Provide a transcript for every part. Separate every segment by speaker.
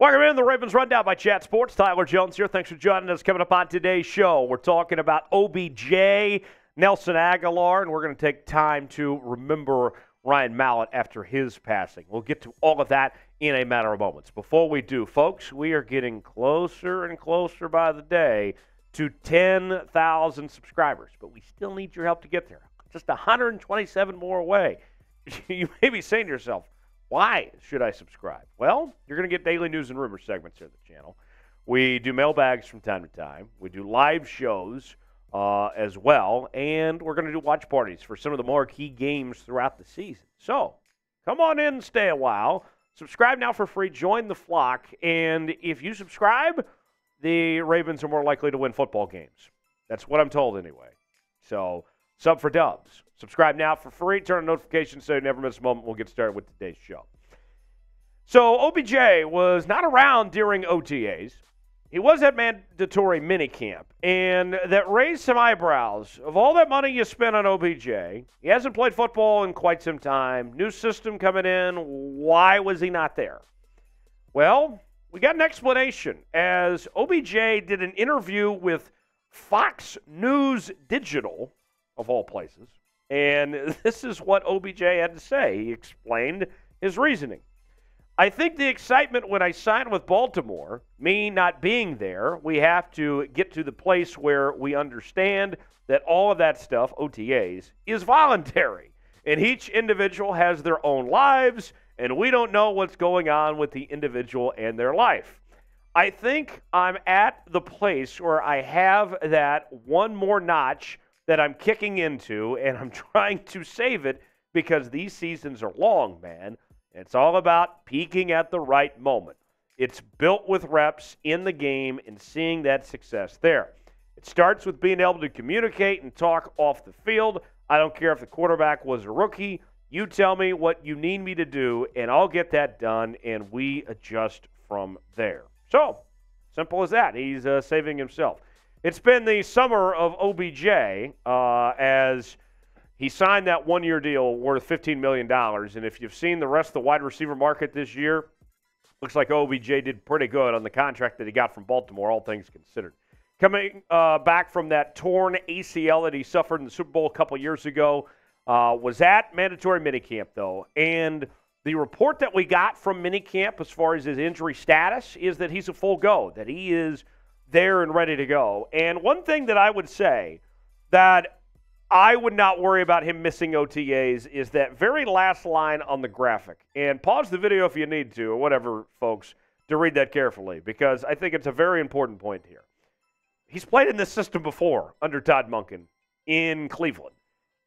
Speaker 1: Welcome in the Ravens Rundown by Chat Sports. Tyler Jones here. Thanks for joining us. Coming up on today's show, we're talking about OBJ, Nelson Agholor, and we're going to take time to remember Ryan Mallett after his passing. We'll get to all of that in a matter of moments. Before we do, folks, we are getting closer and closer by the day to 10,000 subscribers, but we still need your help to get there. Just 127 more away. you may be saying to yourself, why should I subscribe? Well, you're going to get daily news and rumor segments here at the channel. We do mailbags from time to time. We do live shows uh, as well, and we're going to do watch parties for some of the more key games throughout the season. So come on in stay a while. Subscribe now for free. Join the flock, and if you subscribe, the Ravens are more likely to win football games. That's what I'm told anyway. So sub for Dubs. Subscribe now for free. Turn on notifications so you never miss a moment. We'll get started with today's show. So OBJ was not around during OTAs. He was at mandatory minicamp, and that raised some eyebrows. Of all that money you spent on OBJ, he hasn't played football in quite some time. New system coming in. Why was he not there? Well, we got an explanation as OBJ did an interview with Fox News Digital, of all places, and this is what OBJ had to say. He explained his reasoning. I think the excitement when I signed with Baltimore, me not being there, we have to get to the place where we understand that all of that stuff, OTAs, is voluntary. And each individual has their own lives, and we don't know what's going on with the individual and their life. I think I'm at the place where I have that one more notch that I'm kicking into, and I'm trying to save it because these seasons are long, man. It's all about peaking at the right moment. It's built with reps in the game and seeing that success there. It starts with being able to communicate and talk off the field. I don't care if the quarterback was a rookie. You tell me what you need me to do, and I'll get that done, and we adjust from there. So, simple as that. He's uh, saving himself. It's been the summer of OBJ uh, as he signed that one year deal worth $15 million. And if you've seen the rest of the wide receiver market this year, looks like OBJ did pretty good on the contract that he got from Baltimore, all things considered. Coming uh, back from that torn ACL that he suffered in the Super Bowl a couple years ago, uh, was at mandatory minicamp, though. And the report that we got from minicamp as far as his injury status is that he's a full go, that he is – there and ready to go. And one thing that I would say that I would not worry about him missing OTAs is that very last line on the graphic. And pause the video if you need to, or whatever, folks, to read that carefully, because I think it's a very important point here. He's played in this system before under Todd Monken in Cleveland.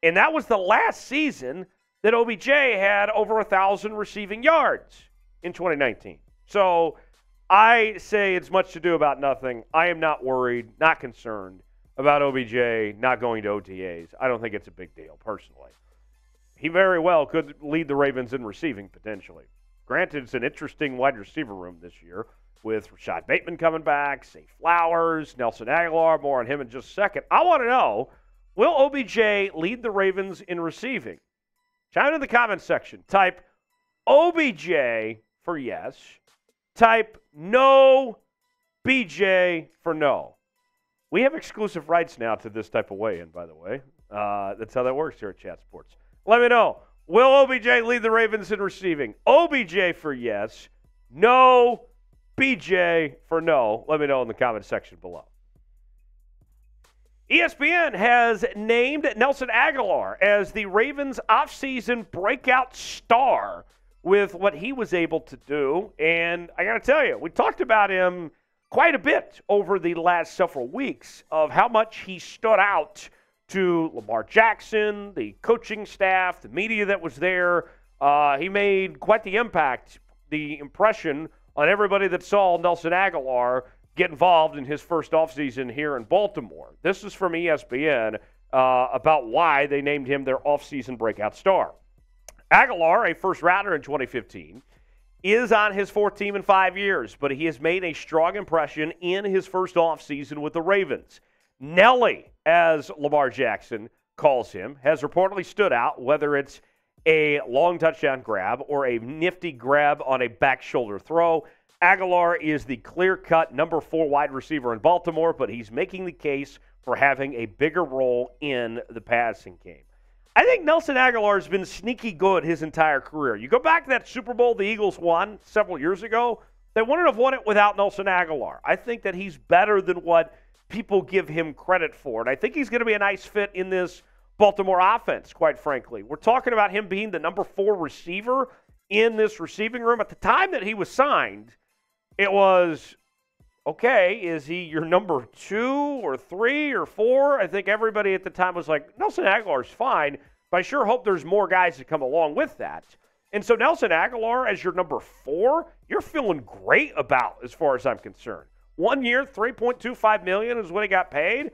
Speaker 1: And that was the last season that OBJ had over a 1,000 receiving yards in 2019. So I say it's much to do about nothing. I am not worried, not concerned about OBJ not going to OTAs. I don't think it's a big deal, personally. He very well could lead the Ravens in receiving, potentially. Granted, it's an interesting wide receiver room this year with Rashod Bateman coming back, Zay Flowers, Nelson Agholor, More on him in just a second. I want to know will OBJ lead the Ravens in receiving? Chime in the comments section. Type OBJ for yes type no BJ for no. We have exclusive rights now to this type of weigh in, by the way. Uh, that's how that works here at Chat Sports. Let me know. Will OBJ lead the Ravens in receiving? OBJ for yes. No. BJ for no. Let me know in the comment section below. ESPN has named Nelson Agholor as the Ravens offseason breakout star with what he was able to do. And I got to tell you, we talked about him quite a bit over the last several weeks of how much he stood out to Lamar Jackson, the coaching staff, the media that was there. Uh, he made quite the impact, the impression on everybody that saw Nelson Agholor get involved in his first offseason here in Baltimore. This is from ESPN uh, about why they named him their offseason breakout star. Agholor, a first rounder in 2015, is on his fourth team in five years, but he has made a strong impression in his first offseason with the Ravens. Nelly, as Lamar Jackson calls him, has reportedly stood out, whether it's a long touchdown grab or a nifty grab on a back shoulder throw. Agholor is the clear cut number four wide receiver in Baltimore, but he's making the case for having a bigger role in the passing game. I think Nelson Agholor has been sneaky good his entire career. You go back to that Super Bowl the Eagles won several years ago, they wouldn't have won it without Nelson Agholor. I think that he's better than what people give him credit for. And I think he's going to be a nice fit in this Baltimore offense, quite frankly. We're talking about him being the number four receiver in this receiving room. At the time that he was signed, it was okay, is he your number two or three or four? I think everybody at the time was like, Nelson Agholor's fine, but I sure hope there's more guys that come along with that. And so Nelson Agholor as your number four, you're feeling great about as far as I'm concerned. One year, 3.25 million is what he got paid.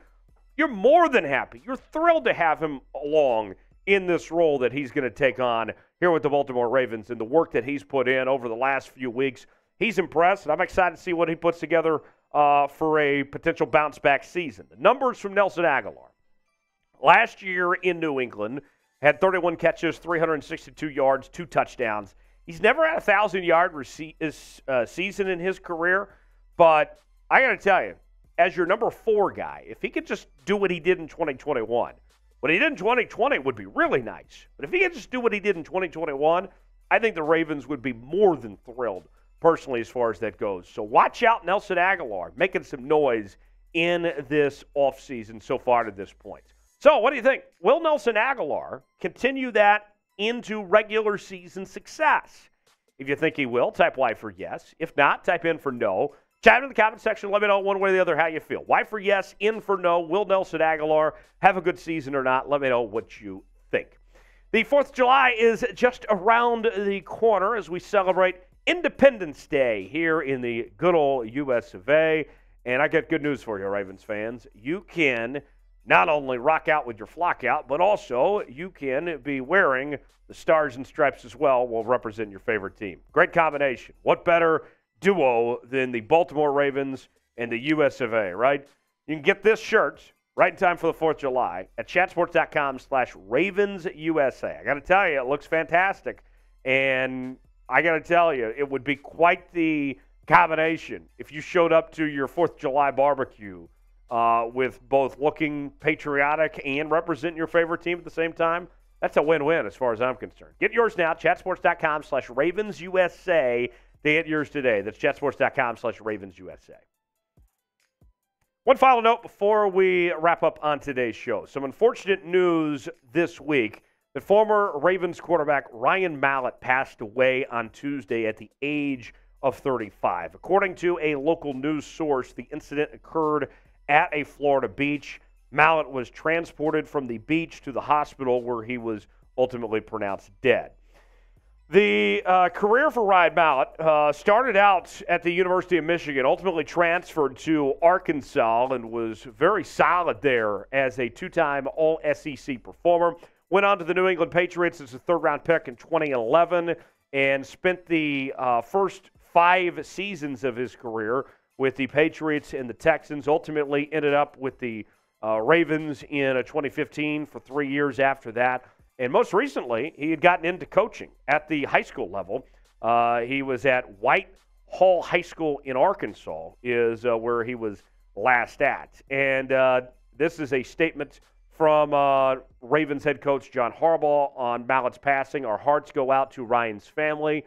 Speaker 1: You're more than happy. You're thrilled to have him along in this role that he's going to take on here with the Baltimore Ravens and the work that he's put in over the last few weeks he's impressed, and I'm excited to see what he puts together uh, for a potential bounce back season. The numbers from Nelson Agholor Last year in New England, had 31 catches, 362 yards, two touchdowns. He's never had a thousand yard rece- uh, season in his career, but I got to tell you, as your number four guy, if he could just do what he did in 2021, what he did in 2020 would be really nice. But if he could just do what he did in 2021, I think the Ravens would be more than thrilled personally as far as that goes. So watch out, Nelson Agholor making some noise in this offseason so far to this point. So, what do you think? Will Nelson Agholor continue that into regular season success? If you think he will, type Y for yes. If not, type in for no. Chat in the comment section. Let me know one way or the other how you feel. Y for yes, in for no. Will Nelson Agholor have a good season or not? Let me know what you think. The 4th of July is just around the corner as we celebrate Independence Day here in the good old US of A. And I got good news for you, Ravens fans. You can not only rock out with your flock out, but also you can be wearing the stars and stripes as well will represent your favorite team. Great combination. What better duo than the Baltimore Ravens and the US of A, right? You can get this shirt right in time for the 4th of July at chatsports.com slash ravensusa. I got to tell you, it looks fantastic. And I got to tell you, it would be quite the combination if you showed up to your Fourth of July barbecue uh, with both looking patriotic and representing your favorite team at the same time. That's a win-win as far as I'm concerned. Get yours now, chatsports.com slash ravensusa to get yours today. That's chatsports.com slash ravensusa. One final note before we wrap up on today's show. Some unfortunate news this week that former Ravens quarterback Ryan Mallett passed away on Tuesday at the age of 35. According to a local news source, the incident occurred at a Florida beach. Mallett was transported from the beach to the hospital where he was ultimately pronounced dead. The uh, career for Ryan Mallett uh, started out at the University of Michigan, ultimately transferred to Arkansas, and was very solid there as a two time All SEC performer. Went on to the New England Patriots as a third round pick in 2011 and spent the uh, first five seasons of his career with the Patriots and the Texans. Ultimately, ended up with the uh, Ravens in 2015 for three years after that. And most recently, he had gotten into coaching at the high school level. Uh, he was at White Hall High School in Arkansas, is uh, where he was last at. And uh, this is a statement from uh, Ravens head coach John Harbaugh on Mallett's passing. Our hearts go out to Ryan's family,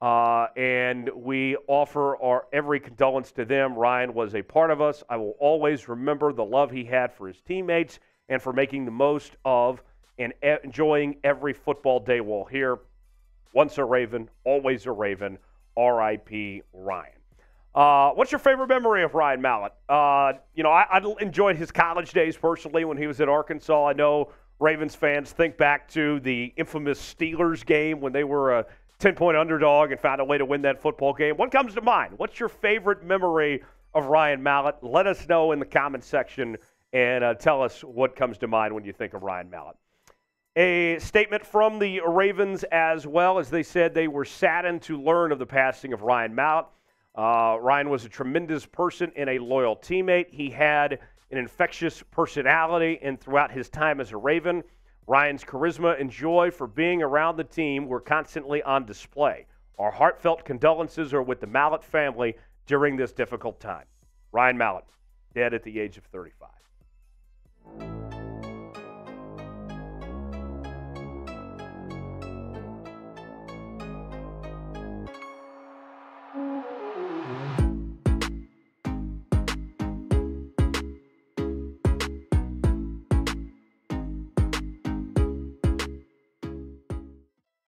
Speaker 1: uh, and we offer our every condolence to them. Ryan was a part of us. I will always remember the love he had for his teammates and for making the most of and enjoying every football day while here. Once a Raven, always a Raven. R.I.P. Ryan. Uh, what's your favorite memory of Ryan Mallett? Uh, you know, I, I, enjoyed his college days personally when he was at Arkansas. I know Ravens fans think back to the infamous Steelers game when they were a 10 point underdog and found a way to win that football game. What comes to mind? What's your favorite memory of Ryan Mallett? Let us know in the comment section and uh, tell us what comes to mind when you think of Ryan Mallett. A statement from the Ravens as well as they said they were saddened to learn of the passing of Ryan Mallett. Uh, Ryan was a tremendous person and a loyal teammate. He had an infectious personality, and throughout his time as a Raven, Ryan's charisma and joy for being around the team were constantly on display. Our heartfelt condolences are with the Mallett family during this difficult time. Ryan Mallett, dead at the age of 35.